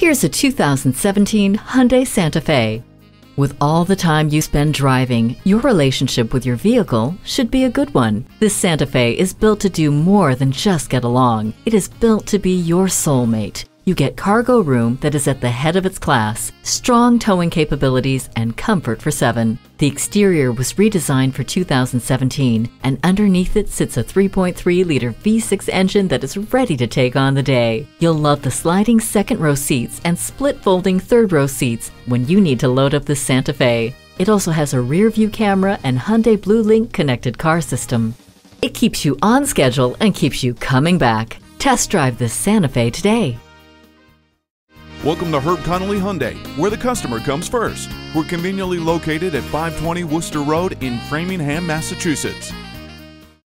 Here's a 2017 Hyundai Santa Fe. With all the time you spend driving, your relationship with your vehicle should be a good one. This Santa Fe is built to do more than just get along. It is built to be your soulmate. You get cargo room that is at the head of its class, strong towing capabilities, and comfort for seven. The exterior was redesigned for 2017, and underneath it sits a 3.3 liter V6 engine that is ready to take on the day. You'll love the sliding second row seats and split folding third row seats when you need to load up the Santa Fe. It also has a rear view camera and Hyundai BlueLink connected car system. It keeps you on schedule and keeps you coming back. Test drive this Santa Fe today. Welcome to Herb Connolly Hyundai, where the customer comes first. We're conveniently located at 520 Worcester Road in Framingham, Massachusetts.